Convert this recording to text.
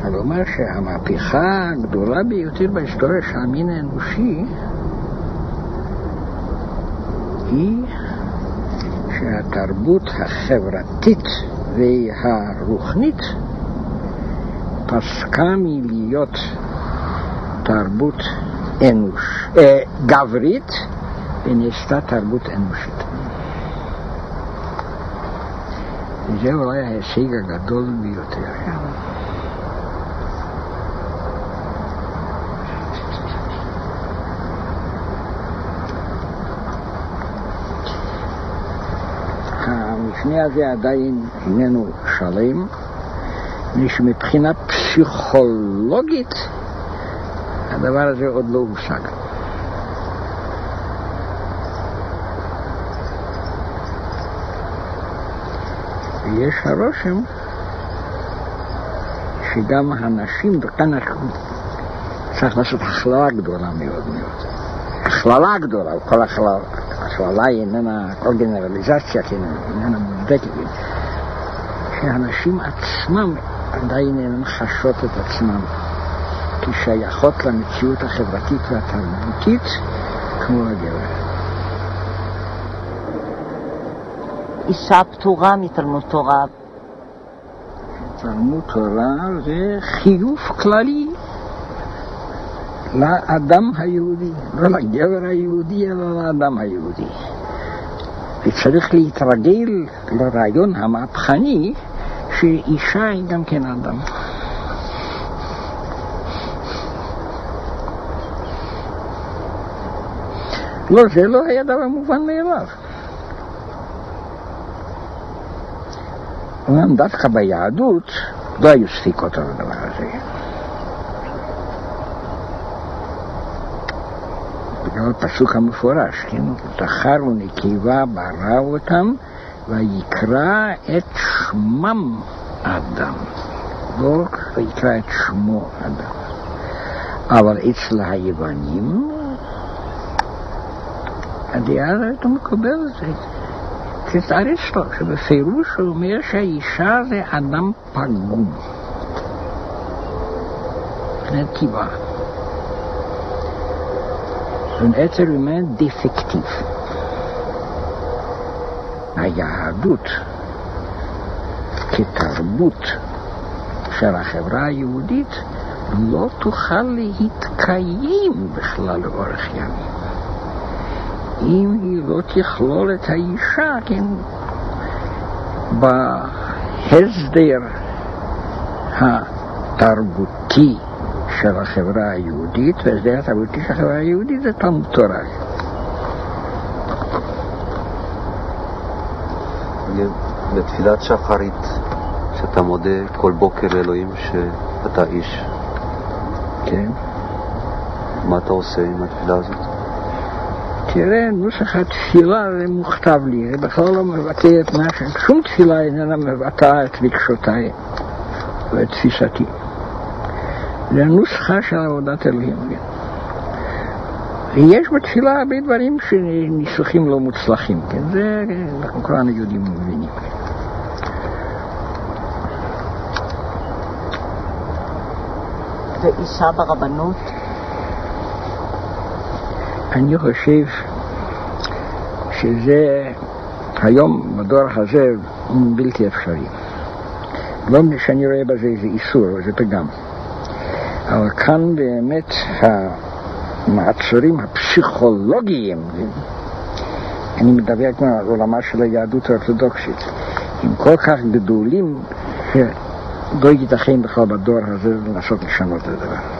אפשר לומר שהמהפכה הגדולה ביותר בהיסטוריה של המין האנושי היא שהתרבות החברתית והרוחנית פסקה מלהיות תרבות אנוש, אה, גברית ונעשתה תרבות אנושית. וזה אולי ההישג הגדול ביותר. המפנה הזה עדיין איננו שלם, מפני שמבחינה פסיכולוגית הדבר הזה עוד לא הושג. ויש הרושם שגם הנשים, וכאן צריך לעשות הכללה גדולה מאוד מאוד. הכללה גדולה, כל הכללה, היא איננה, כל גנרליזציה כן, איננה מודקת, שהנשים עצמם עדיין אינן חשות את עצמם כשייכות למציאות החברתית והתרבותית כמו הגבר. אישה פטורה מתלמוד תורה. תלמוד תורה זה חיוב כללי לאדם היהודי, לא לגבר היהודי, אלא לאדם היהודי. וצריך להתרגל לרעיון המהפכני שאישה היא גם כן אדם. לא, זה לא היה דבר מובן מאליו. אומנם דווקא ביהדות לא היו ספיקות על הדבר הזה. בגלל הפסוק המפורש, כן? זכר ונקבה ברא אותם ויקרא את שמם אדם. לא ויקרא את שמו אדם. אבל אצל היוונים הדעה הזאת מקובלת. אצל אריסטו, שבפירוש הוא אומר שהאישה זה אדם פגום. נתיבה. een element defectief. היהדות כתרבות של החברה היהודית לא תוכל להתקיים בכלל לאורך ימים. אם היא לא תכלול את האישה, כן, בהסדר התרבותי של החברה היהודית, והסדר התרבותי של החברה היהודית זה תלמוד תורה. בתפילת שחרית, שאתה מודה כל בוקר לאלוהים שאתה איש. כן. מה אתה עושה עם התפילה הזאת? תראה, נוסח התפילה זה מוכתב לי, זה בכלל לא מבטא את מה ש... שום תפילה איננה מבטאה את רגשותיי ואת תפיסתי. זה הנוסחה של עבודת אלוהים. ויש בתפילה הרבה דברים שניסוחים לא מוצלחים, כן? זה אנחנו כולנו יודעים ומבינים. ואישה ברבנות? אני חושב שזה היום, בדור הזה, בלתי אפשרי. לא שאני רואה בזה איזה איסור, זה פגם. אבל כאן באמת המעצורים הפסיכולוגיים, אני מדבר כבר על עולמה של היהדות האורתודוקסית, הם כל כך גדולים שלא ייתכן בכלל בדור הזה לנסות לשנות את הדבר.